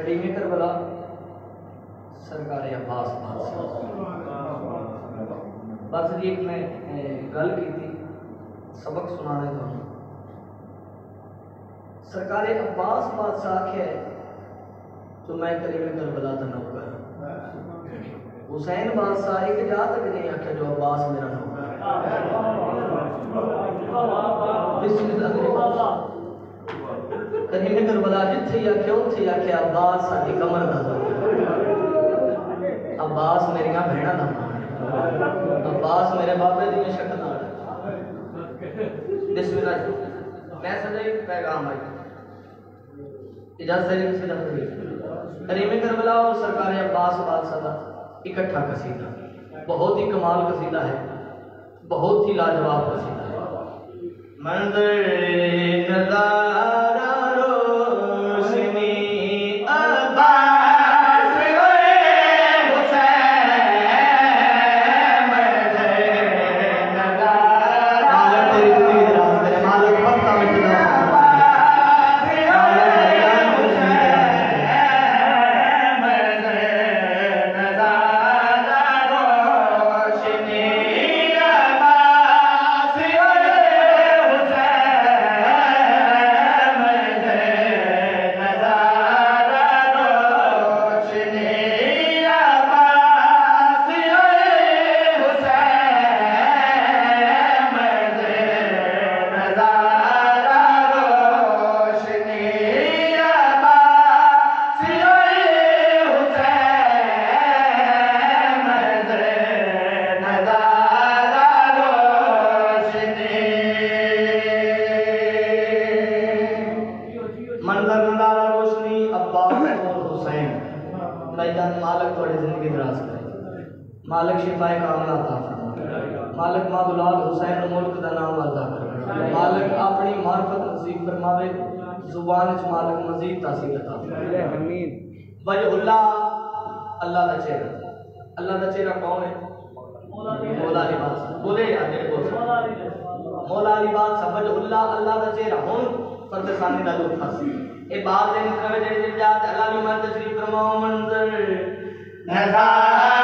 کریم کربلا سرکار عباس بس جی ایک میں گل کی تھی سبق سنانے تو سرکار عباس بادشاہ آخیا تو میں کریم کربلا کا نوکر ہاں۔ حسین بادشاہ ایک جا تک نہیں آخیا جو عباس میرا نوکر بسم اللہ کریم کربلا جتھے ہی آخیا اتھے ہی آخیا عباس ساری کمر کا عباس میری بہنا کا عباس میرے بابے دی شکل بسم اللہ میں سمجھا ایک پیغام آئی اجازت ہے سے جب کریم کربلا اور سرکار عباس بادشاہ کا اکٹھا قصیدہ بہت ہی کمال قصیدہ ہے بہت ہی لاجواب قصیدہ ہے منظر نظارہ تھوڑی زندگی دراز کرے مالک شفائے کاملہ عطا فرمائے مالک مادولاد حسین ملک دا نام عطا کرے مالک اپنی معرفت نصیب فرماوے زبان وچ مالک مزید تاثیر عطا فرمائے وجہ اللہ اللہ دا چہرہ اللہ دا چہرہ کون ہے مولا علی بادشاہ بولے یار میرے بول مولا علی بادشاہ وجہ اللہ اللہ دا چہرہ ہون فرد ثانی دا لطف حاصل اے دے نکرے جڑے جڑے اللہ علی مان تشریف فرماؤ منظر 哎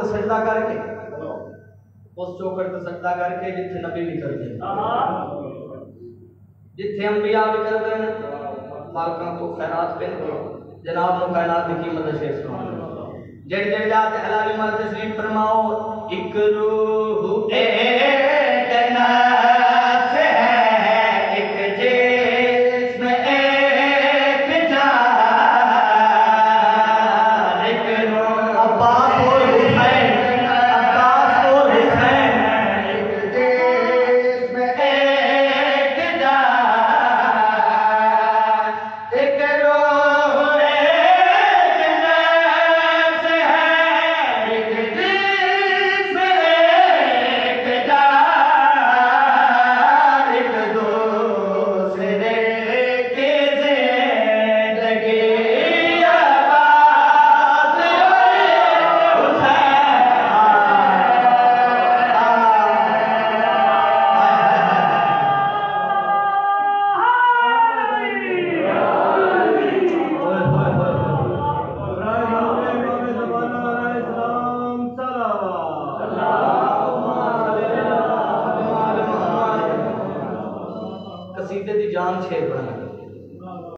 کو سجدہ کر کے۔ اس چوکھٹ کو سجدہ کر کے جتھے نبی بھی کرتے ہیں جتھے انبیاء بھی کرتے ہیں مالکا کو خیرات کے جناب نو کائنات کی قیمت شیخ سنو جڑ جڑ جاتے حلالی مال تشریف فرماؤ ایک روح আছে